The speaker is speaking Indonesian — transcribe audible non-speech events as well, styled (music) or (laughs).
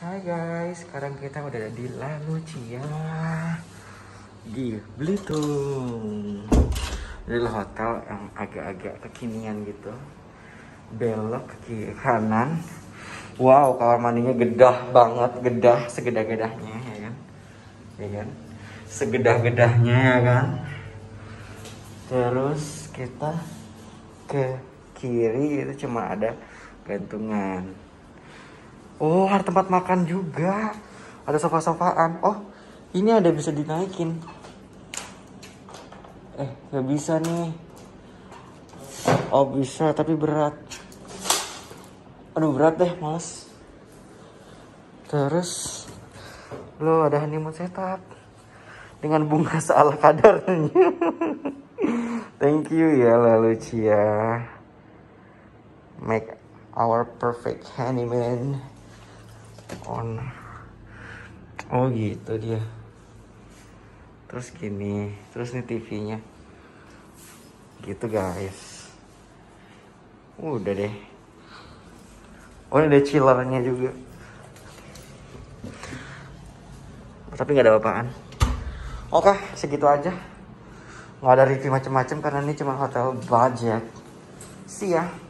Hai guys, sekarang kita udah ada di La Lucia di Belitung. Ini hotel yang agak-agak kekinian gitu. Belok ke kiri kanan. Wow, kamar mandinya gedah banget, gedah segedah-gedahnya ya kan? Ya kan? Segedah-gedahnya ya kan? Terus kita ke kiri itu cuma ada gantungan. Oh, ada tempat makan juga. Ada sofa-sofaan. Oh, ini ada bisa dinaikin. Eh, nggak bisa nih. Oh, bisa tapi berat. Aduh, berat deh, males. Terus lo ada honeymoon setup dengan bunga (laughs) seala kadarnya. (laughs) Thank you ya lalu Cia. Make our perfect honeymoon on oh gitu dia. Terus gini terus nih TV-nya gitu guys. Udah deh. Oh ini ada chillernya juga. Tapi nggak ada apaan oke segitu aja. Nggak ada review macam-macam karena ini cuma hotel budget. See ya